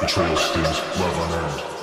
Betrayal stings, love unearned.